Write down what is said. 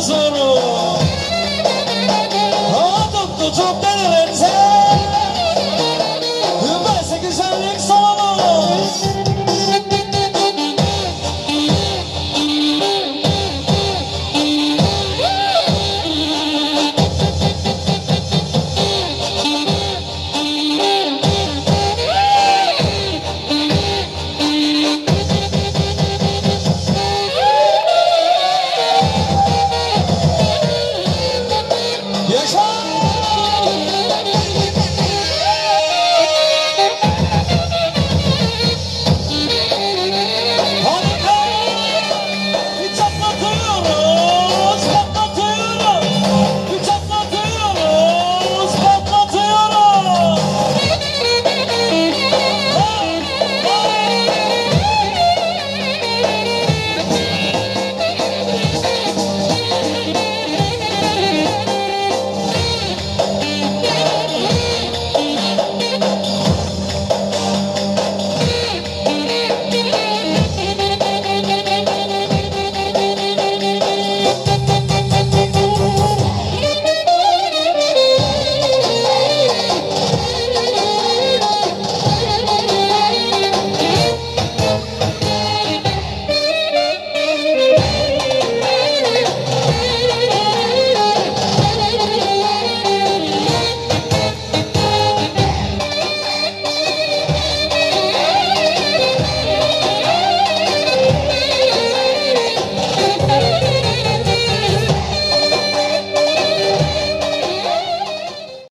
sono. Ho tutto ciò per